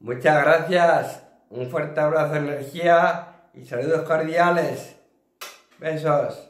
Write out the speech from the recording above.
Muchas gracias. Un fuerte abrazo, de energía y saludos cordiales. Besos.